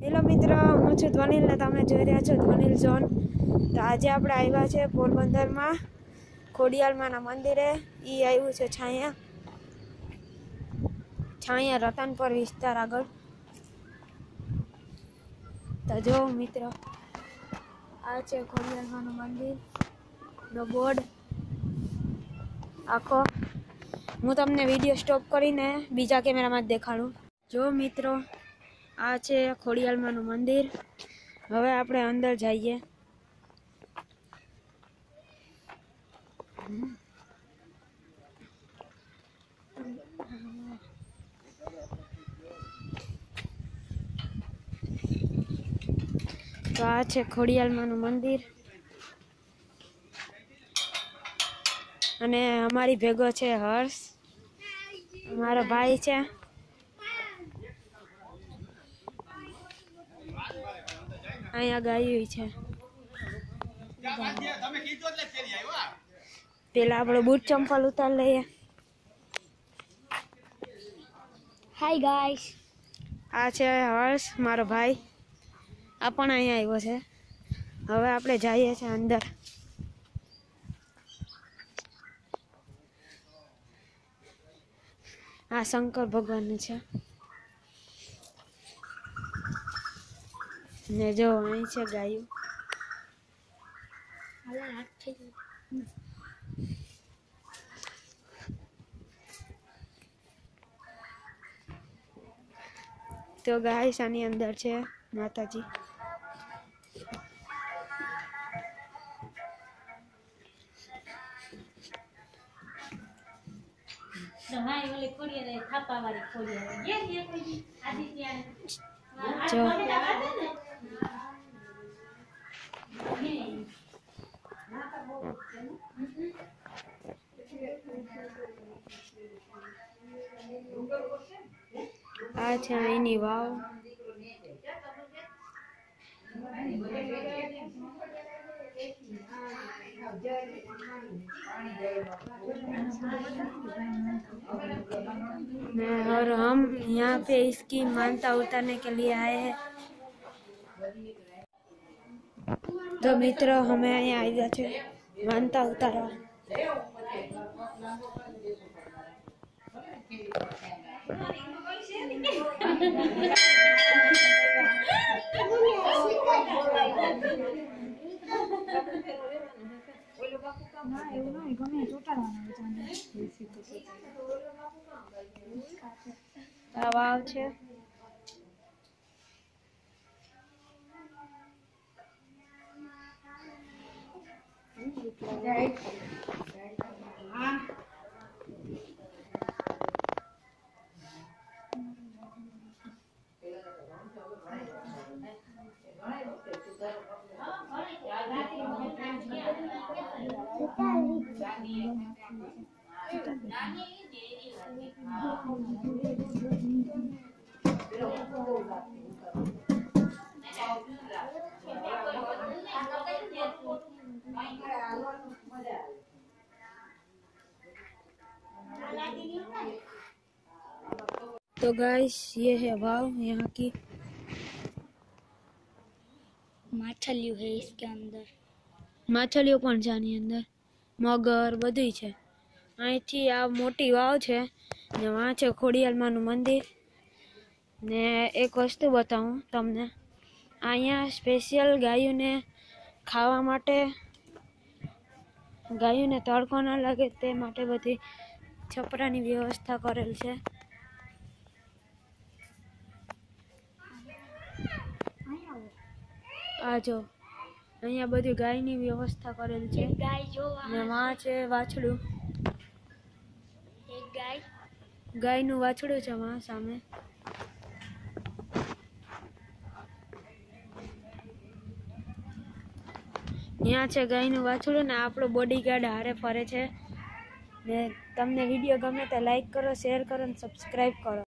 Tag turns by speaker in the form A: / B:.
A: Hello મિત્ર, હું છું ધ્વનિલ તમે જોઈ રહ્યા છો ધ્વનિલ ઝોન. તો આજે આપણે આવ્યા છે પોરબંદરમાં, ખોડિયાલમાંના મંદિરે. એ આવ્યું છે છાયા. છાયા રતનપર વિસ્તાર આગળ. તો જો મિત્ર, આ છે ખોડિયાલમાનું મંદિર. નો બોર્ડ. આખો. હું તમને વીડિયો સ્ટોપ કરીને બીજા કેમેરામાં જ દેખાડું. જો મિત્રો આ છે ખોડિયાલમાનું મંદિર. હવે આપણે અંદર જઈએ. તો આ છે ખોડિયાલમાનું મંદિર. અને અમારી ભેગો છે હર્ષ. મારો ભાઈ છે. અહીંયા ગાયું છે. પેલા આપણે બૂટ ચંપલ ઉતાર લઈએ.
B: હાય ગાઈસ
A: આ છે હર્ષ મારો ભાઈ. આ પણ અહીંયા આવ્યો છે. હવે આપણે જઈએ છીએ અંદર. આ શંકર ભગવાનનું છે. ને જો અહીં છે ગાયું. તો ગાય શાની અંદર છે માતાજી.
B: તમારી
A: આ છે અહીંની વાવ मैं और हम यहाँ पे इसकी मानता उतारने के लिए आए हैं તો મિત્રો અમે અહીંયા આવ્યા છે માનતા ઉતારવા આ તળાવ છે Right. तो गाइस ये है वाव यहाँ की
C: माछलियो है इसके अंदर।
A: माछलियो कौन अंदर? મગર બધી છે. અહીંથી આ મોટી વાવ છે, ને વાં છે ખોડિયાલમાનું મંદિર. ને એક વસ્તુ બતાવું તમને. અહીંયા સ્પેશિયલ ગાયોને ખાવા માટે, ગાયોને તડકો ના લાગે તે માટે બધી છપરાની વ્યવસ્થા કરેલ છે. આ જો અહીંયા બધી ગાયની વ્યવસ્થા કરેલ છે.
C: ગાય
A: ને છે વાછડું.
C: એક ગાય.
A: ગાયનું વાછડું છે માં સામે. ત્યાં છે ગાયનું વાછડું ને આપણો બોડીગાર્ડ હારે ફરે છે. ને તમને વીડિયો ગમે તો લાઈક કરો શેર કરો ને સબસ્ક્રાઈબ કરો.